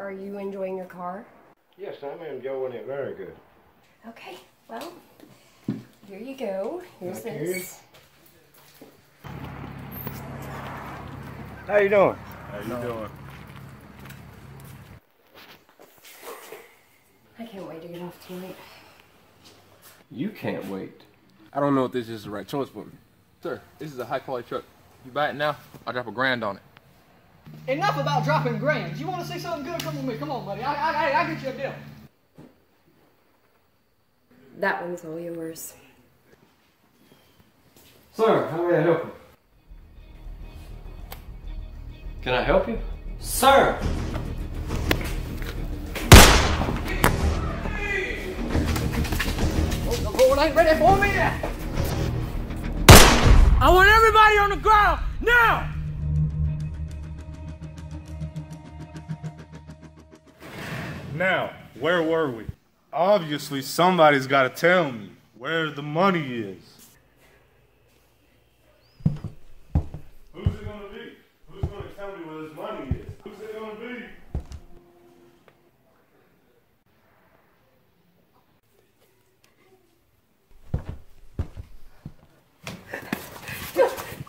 So, are you enjoying your car? Yes, I'm enjoying it very good. Okay, well, here you go. Here's Thank you. this. How you doing? How you doing? I can't wait to get off tonight. You can't wait. I don't know if this is the right choice for me. Sir, this is a high quality truck. You buy it now, I'll drop a grand on it. Enough about dropping grands. You want to see something good? Come with me. Come on, buddy. I, I, I, I'll get you a deal. That one's all yours. Sir, how may I help you? Can I help you? Sir! Oh, the Lord ain't ready for me yet. I want everybody on the ground now! Now, where were we? Obviously, somebody's got to tell me where the money is. Who's it gonna be? Who's gonna tell me where this money is? Who's it gonna be?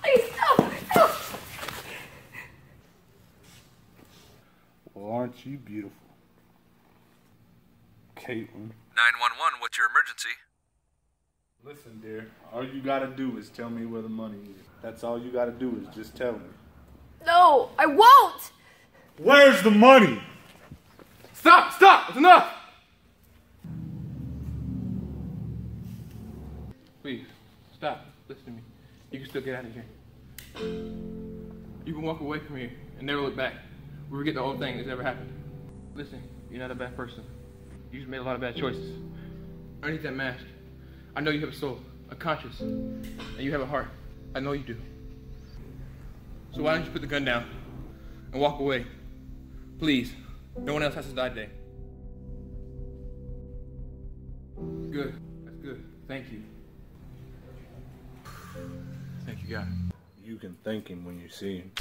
Please, no, no! Well, aren't you beautiful? Caitlin. 911, what's your emergency? Listen, dear. All you gotta do is tell me where the money is. That's all you gotta do is just tell me. No, I won't! Where's the money? Stop! Stop! It's enough! Please, stop. Listen to me. You can still get out of here. You can walk away from here and never look back. We forget the whole thing that's ever happened. Listen, you're not a bad person. You just made a lot of bad choices. Underneath that mask, I know you have a soul, a conscience, and you have a heart. I know you do. So why don't you put the gun down and walk away? Please. No one else has to die today. Good. That's good. Thank you. Thank you, God. You can thank him when you see him.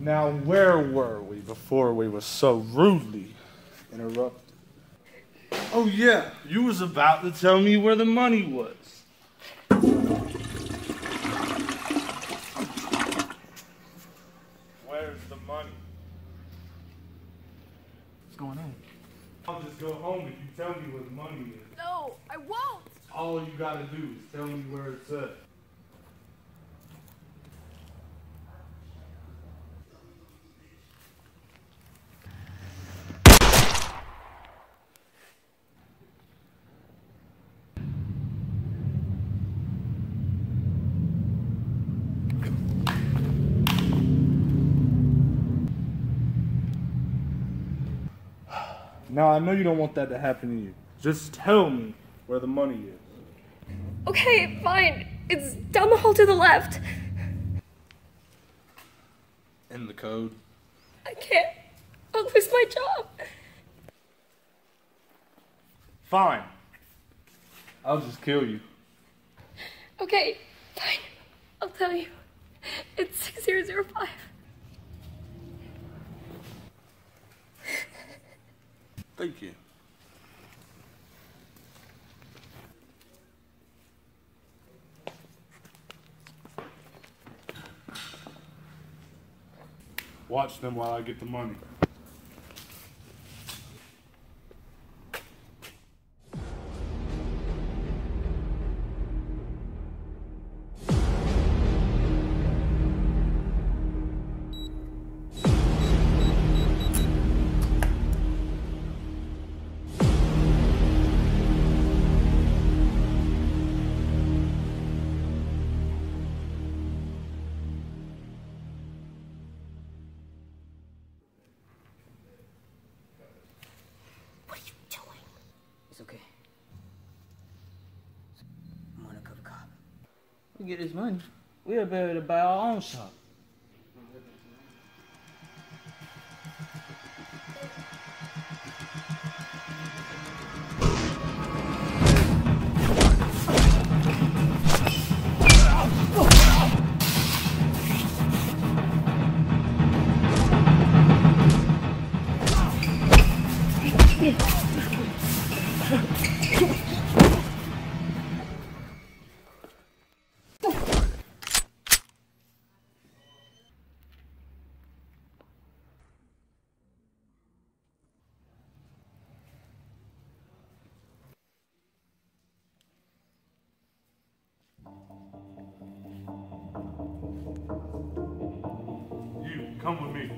Now, where were we before we were so rudely interrupted? Oh yeah, you was about to tell me where the money was. Where's the money? What's going on? I'll just go home if you tell me where the money is. No, I won't! All you gotta do is tell me where it's at. Now I know you don't want that to happen to you. Just tell me where the money is. Okay, fine. It's down the hall to the left. In the code. I can't. I'll lose my job. Fine. I'll just kill you. Okay, fine. I'll tell you. It's 6005. Thank you. Watch them while I get the money. get this money, we'll be able to buy our own shop. Yeah. Come with me.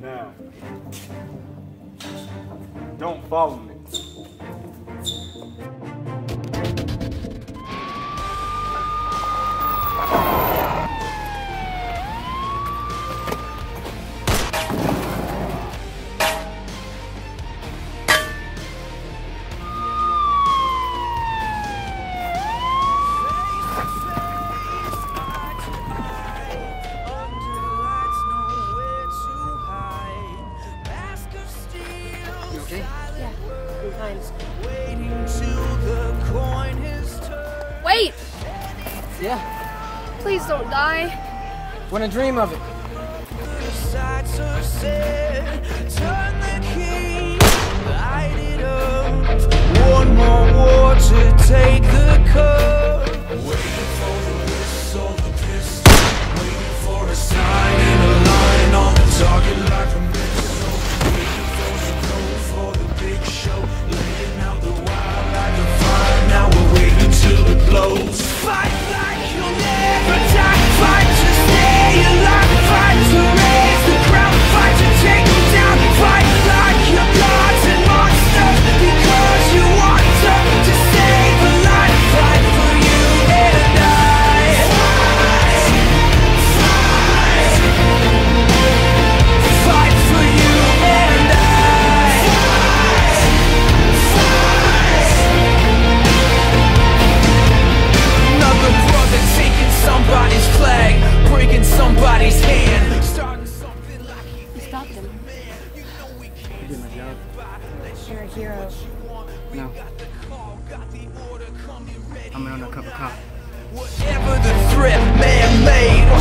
Now, don't follow me. Yeah. Please don't die. Wanna dream of it. One more war to take the cup. Johnny's hand. You stopped him. I did my job. You're a hero. No. I'm an undercover cop. Whatever the threat man made